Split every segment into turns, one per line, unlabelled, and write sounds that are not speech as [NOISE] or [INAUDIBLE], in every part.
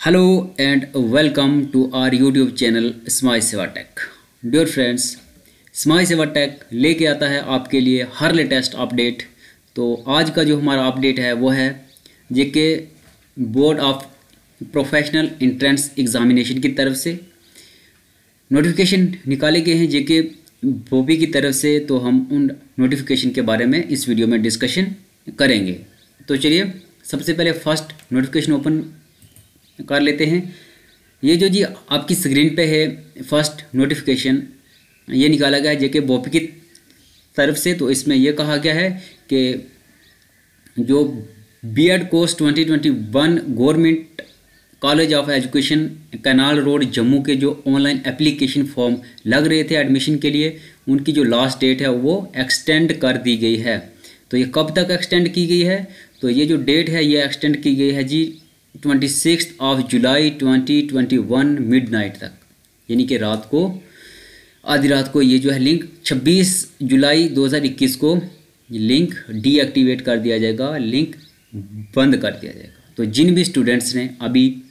Hello and welcome to our YouTube channel स्माई सेवा tech dear friends स्माई सेवा tech लेके आता है आपके लिए हर लेटेस्ट अपडेट तो आज का जो हमारा अपडेट है, वो है JK board of professional entrance examination की तरफ़ से। नोटिफिकेशन निकाले गए हैं जेके बोबी की तरफ़ से तो हम उन नोटिफिकेशन के बारे में इस वीडियो में डिस्कशन करेंगे। तो चलिए, सबसे पहले फ़र्स्ट नोटिफिकेशन ओपन कर लेते हैं। ये जो जी आपकी स्क्रीन पे है फ़र्स्ट नोटिफिकेशन ये निकाला गया है जेके बोपी की तरफ़ से। तो इसमें यह कहा गया है कि जो B Ed course 2021 government college of education canal road Jammu के जो ऑनलाइन एप्लीकेशन फॉर्म लग रहे थे एडमिशन के लिए, उनकी जो लास्ट डेट है वो एक्सटेंड कर दी गई है। तो ये कब तक एक्सटेंड की गई है? तो ये जो डेट है, ये एक्सटेंड की गई है जी twenty six of July twenty twenty one midnight तक। यानी कि रात को, आधी रात को ये जो है लिंक, छब्बीस जुलाई दो हज़ार इक्कीस को लिंक डीएक्टिवेट कर दिया जाएगा, लिंक बंद कर दिया जाएगा। तो जिन भी स्टूडेंट्स ने अभी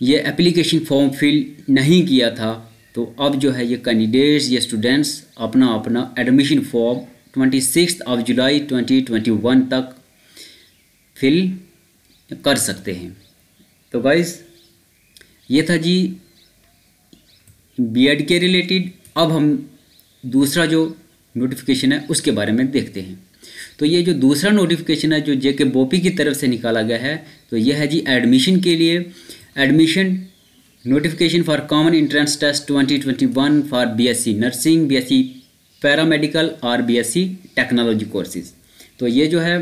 ये एप्लीकेशन फॉर्म फिल नहीं किया था तो अब जो है ये कैंडिडेट्स, ये स्टूडेंट्स अपना अपना admission form twenty six of July twenty twenty one तक फिल कर सकते हैं। तो गाइस ये था जी बीएड के रिलेटेड अब हम दूसरा जो नोटिफिकेशन है, उसके बारे में देखते हैं। तो ये जो दूसरा नोटिफिकेशन है, जो जे के बोपी की तरफ़ से निकाला गया है तो यह है जी एडमिशन के लिए। Admission notification for common entrance test 2021 for BSc nursing BSc paramedical और बीएससी टेक्नोलॉजी कोर्सेज तो ये जो है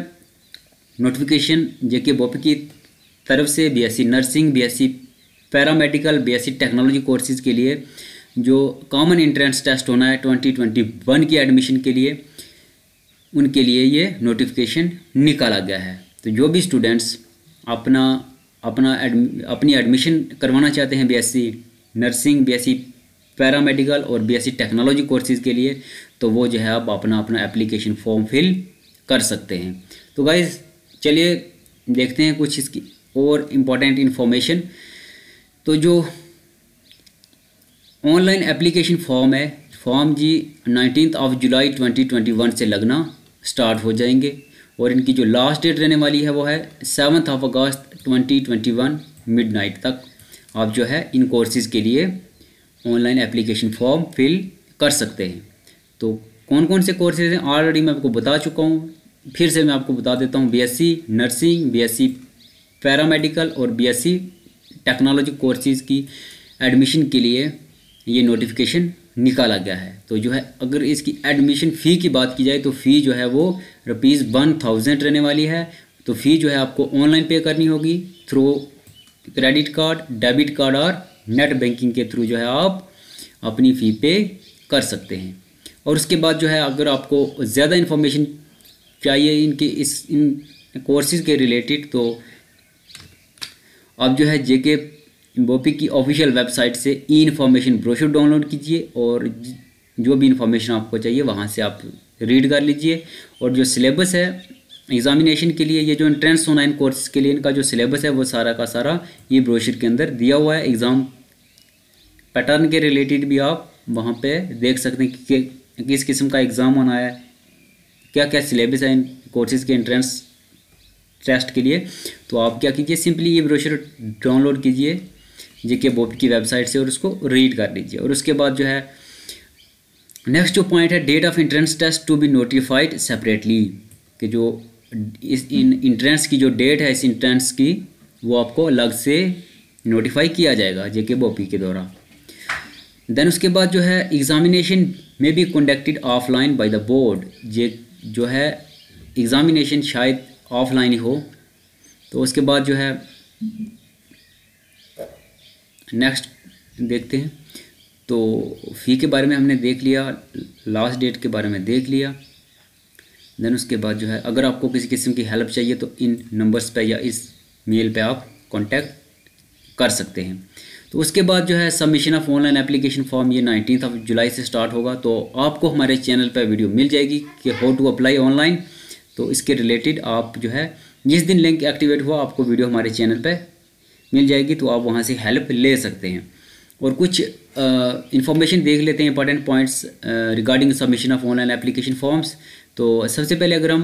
नोटिफिकेशन जे के बोपी की तरफ़ से BSc nursing BSc paramedical BSc technology courses के लिए, जो कॉमन एंट्रेंस टेस्ट होना है 2021 की एडमिशन के लिए, उनके लिए ये नोटिफिकेशन निकाला गया है। तो जो भी स्टूडेंट्स अपना अपना एडमि अपनी एडमिशन करवाना चाहते हैं बीएससी नर्सिंग बीएससी पैरामेडिकल और बीएससी टेक्नोलॉजी कोर्सेज के लिए तो वो जो है आप अपना अपना एप्लीकेशन फॉर्म फिल कर सकते हैं। तो गाइज़ चलिए देखते हैं कुछ इसकी और इंपॉर्टेंट इन्फॉर्मेशन तो जो ऑनलाइन एप्लीकेशन फॉर्म है फॉर्म जी नाइनटीन ऑफ़ जुलाई 2021 से लगना स्टार्ट हो जाएँगे और इनकी जो लास्ट डेट रहने वाली है वो है सेवन्थ ऑफ़ अगस्त 2021 मिडनाइट तक। आप जो है इन कोर्सेज़ के लिए ऑनलाइन एप्लीकेशन फॉर्म फिल कर सकते हैं। तो कौन कौन से कोर्सेज हैं? ऑलरेडी मैं आपको बता चुका हूँ। फिर से मैं आपको बता देता हूँ। बीएससी नर्सिंग बीएससी पैरामेडिकल और बीएससी टेक्नोलॉजी कोर्सेज की एडमिशन के लिए ये नोटिफिकेशन निकाला गया है। तो जो है, अगर इसकी एडमिशन फ़ी की बात की जाए तो फ़ी जो है वो रुपीज़ वन थाउज़ेंड रहने वाली है। तो फ़ी जो है आपको ऑनलाइन पे करनी होगी through credit card debit card और नेट बैंकिंग के थ्रू जो है आप अपनी फ़ी पे कर सकते हैं। और उसके बाद जो है, अगर आपको ज़्यादा इन्फॉर्मेशन चाहिए इनके, इस इन कोर्सेज़ के रिलेटेड तो आप जो है जेके बोपी की ऑफिशियल वेबसाइट से ई इन्फॉर्मेशन ब्रोशर डाउनलोड कीजिए और जो भी इन्फॉर्मेशन आपको चाहिए वहाँ से आप रीड कर लीजिए। और जो सिलेबस है एग्ज़ामिनेशन के लिए ये जो एंट्रेंस ऑनलाइन कोर्स के लिए इनका जो सिलेबस है, वो सारा का सारा ये ब्रोशर के अंदर दिया हुआ है। एग्ज़ाम पैटर्न के रिलेटेड भी आप वहाँ पे देख सकते हैं कि किस किस्म का एग्ज़ाम होना है क्या क्या सिलेबस है इन कोर्सेज़ के एंट्रेंस टेस्ट के लिए। तो आप क्या कीजिए सिंपली ये ब्रोशर डाउनलोड कीजिए जे के बोप की वेबसाइट से, और उसको रीड कर लीजिए। और उसके बाद जो है नेक्स्ट जो पॉइंट है date of entrance test to be notified separately कि जो इस, इन इंट्रेंस की जो डेट है, इस इंट्रेंस की, वो आपको अलग से नोटिफाई किया जाएगा जे के बोपी के द्वारा। देन उसके बाद जो है एग्ज़ामिनेशन में be conducted offline by the board J, जो है एग्ज़ामिनेशन शायद ऑफलाइन ही हो। तो उसके बाद जो है नेक्स्ट देखते हैं। तो फ़ी के बारे में हमने देख लिया लास्ट डेट के बारे में देख लिया। देन उसके बाद जो है, अगर आपको किसी किस्म की हेल्प चाहिए तो इन नंबर्स पे या इस मेल पे आप कांटेक्ट कर सकते हैं। तो उसके बाद जो है submission of online application form ये नाइनटीन ऑफ़ जुलाई से स्टार्ट होगा। तो आपको हमारे चैनल पर वीडियो मिल जाएगी कि हाउ टू अप्लाई ऑनलाइन तो इसके रिलेटेड आप जो है, जिस दिन लिंक एक्टिवेट हुआ, आपको वीडियो हमारे चैनल पर मिल जाएगी तो आप वहाँ से हेल्प ले सकते हैं। और कुछ इंफॉर्मेशन देख लेते हैं important points regarding submission of online application forms तो सबसे पहले अगर हम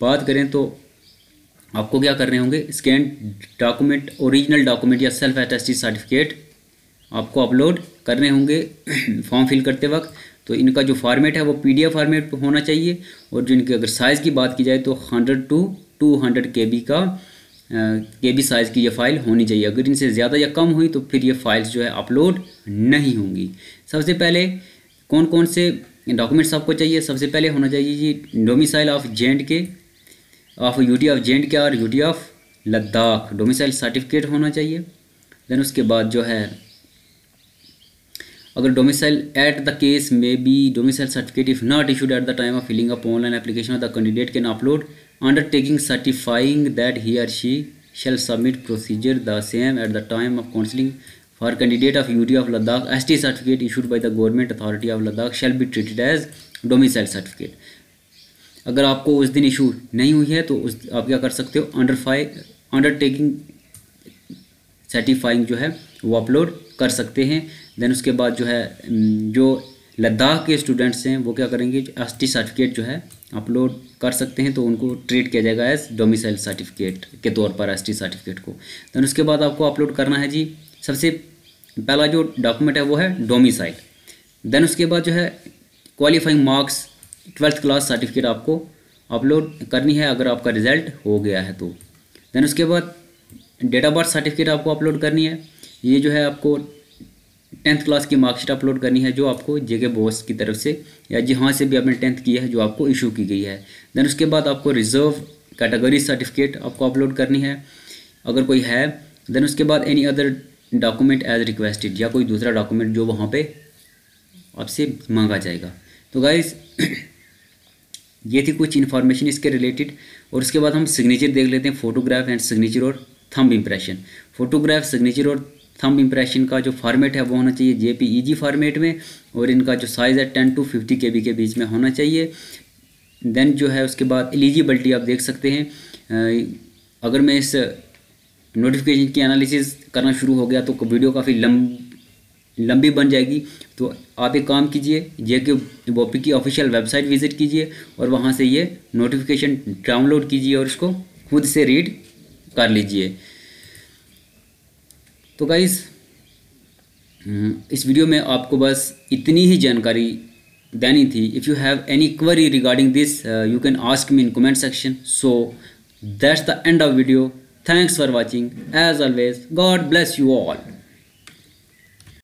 बात करें तो आपको क्या करने होंगे? स्कैन डॉक्यूमेंट ओरिजिनल डॉक्यूमेंट या सेल्फ अटेस्टेड सर्टिफिकेट आपको अपलोड करने होंगे फॉर्म फिल करते वक्त। तो इनका जो फॉर्मेट है वो पीडीएफ फॉर्मेट होना चाहिए और जो इनके अगर साइज़ की बात की जाए तो hundred to two hundred K B का के बी साइज़ की ये फ़ाइल होनी चाहिए। अगर इनसे ज़्यादा या कम हुई तो फिर ये फाइल्स जो है अपलोड नहीं होंगी। सबसे पहले कौन कौन से डॉक्यूमेंट्स आपको चाहिए? सबसे पहले होना चाहिए जी डोमिसाइल ऑफ़ जे के of UT of J K और UT of Ladakh domicile certificate होना चाहिए। देन उसके बाद जो है अगर domicile at the case may be domicile certificate if not issued at the time of filling up online application the candidate can upload undertaking certifying that he or she shall submit procedure the same at the time of counselling for candidate of U T of Ladakh S T certificate issued by the government authority of Ladakh shall be treated as domicile certificate अगर आपको उस दिन issue नहीं हुई है तो उस, आप क्या कर सकते हो? अंडर फाइ अंडरटेकिंग सर्टिफाइंग जो है, वो अपलोड कर सकते हैं। देन उसके बाद जो है जो लद्दाख के स्टूडेंट्स हैं, वो क्या करेंगे एस टी सर्टिफिकेट जो है अपलोड कर सकते हैं तो उनको ट्रीट किया जाएगा एज डोमिसाइल सर्टिफिकेट के तौर पर एस टी सर्टिफिकेट को। देन उसके बाद आपको अपलोड करना है जी, सबसे पहला जो डॉक्यूमेंट है, वो है डोमिसाइल देन उसके बाद जो है qualifying marks twelfth class certificate आपको अपलोड करनी है, अगर आपका रिज़ल्ट हो गया है तो। देन उसके बाद डेट ऑफ़ बर्थ सर्टिफिकेट आपको अपलोड करनी है। ये जो है आपको टेंथ क्लास की मार्कशीट अपलोड करनी है, जो आपको जेके बॉस की तरफ़ से, या जहाँ से भी आपने टेंथ किया है, जो आपको इशू की गई है। देन उसके बाद आपको रिज़र्व कैटेगरी सर्टिफिकेट आपको अपलोड करनी है। अगर कोई है, देन उसके बाद any other document as requested या कोई दूसरा डॉक्यूमेंट जो वहाँ पे आपसे मांगा जाएगा। तो गाइज़ [CLEARS THROAT] ये थी कुछ इन्फॉर्मेशन इसके रिलेटेड और उसके बाद हम सिग्नेचर देख लेते हैं फोटोग्राफ एंड सिग्नेचर और थंब इम्प्रेशन फोटोग्राफ सिग्नेचर और थंब इम्प्रेशन का जो फॉर्मेट है, वो होना चाहिए जे पी ई फॉर्मेट में और इनका जो साइज़ है टेन टू फिफ्टी के के बीच में होना चाहिए। देन जो है उसके बाद एलिजिबिलिटी आप देख सकते हैं। अगर मैं इस नोटिफिकेशन की एनालिसिस करना शुरू हो गया तो वीडियो काफ़ी लंब, लंबी बन जाएगी। तो आप एक काम कीजिए जे के बॉपी की ऑफिशियल वेबसाइट विज़िट कीजिए और वहाँ से ये नोटिफिकेशन डाउनलोड कीजिए और इसको खुद से रीड कर लीजिए। तो गाइस हम्म, इस वीडियो में आपको बस इतनी ही जानकारी देनी थी। If you have any query regarding this you can ask me in comment section so that's the end of video thanks for watching as always God bless you all